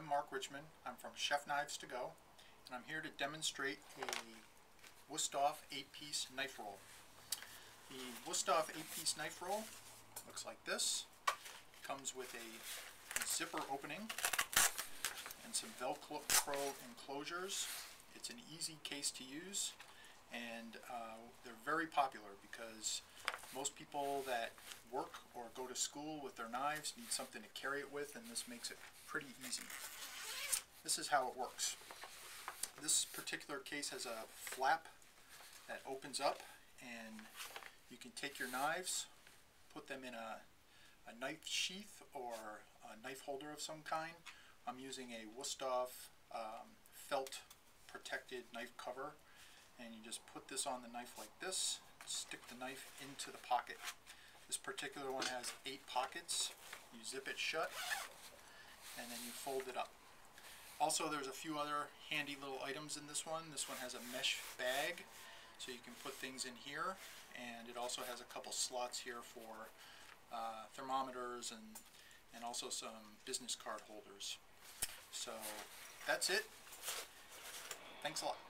I'm Mark Richmond. I'm from Chef Knives to Go, and I'm here to demonstrate a Wusthof 8-piece knife roll. The Wusthof 8-piece knife roll looks like this. Comes with a zipper opening and some Velcro enclosures. It's an easy case to use and uh, they're very popular because most people that work or go to school with their knives need something to carry it with and this makes it pretty easy. This is how it works. This particular case has a flap that opens up and you can take your knives, put them in a, a knife sheath or a knife holder of some kind. I'm using a Wusthof um, felt protected knife cover and you just put this on the knife like this, stick the knife into the pocket. This particular one has eight pockets. You zip it shut, and then you fold it up. Also, there's a few other handy little items in this one. This one has a mesh bag, so you can put things in here, and it also has a couple slots here for uh, thermometers and, and also some business card holders. So that's it. Thanks a lot.